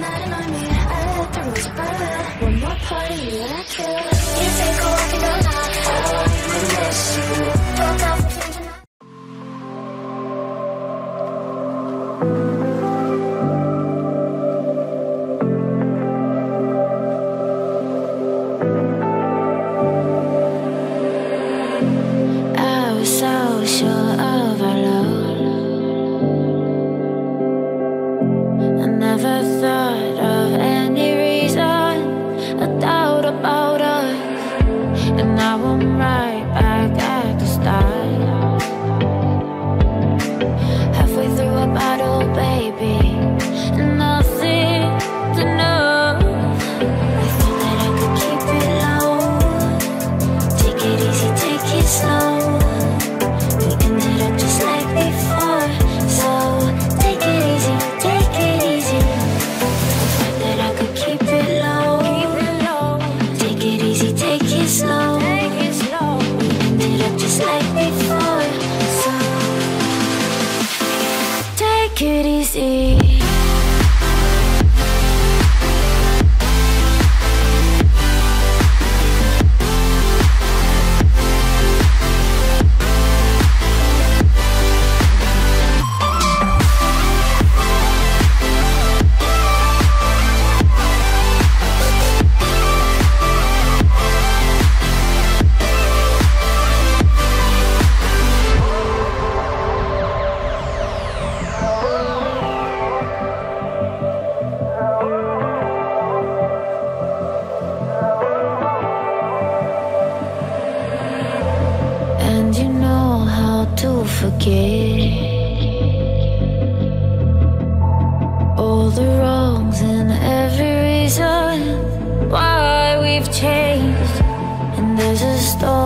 the rules burn. One more part of you and I kill. You take a walk and don't knock. I you. Now I'm right back at the start. Halfway through a bottle, baby. I thought that I could keep it low. Take it easy, take it slow. We ended up just like before. So take it easy, take it easy. Thought that I could keep it low. Take it easy, take it slow. Easy. to forget all the wrongs and every reason why we've changed, and there's a story.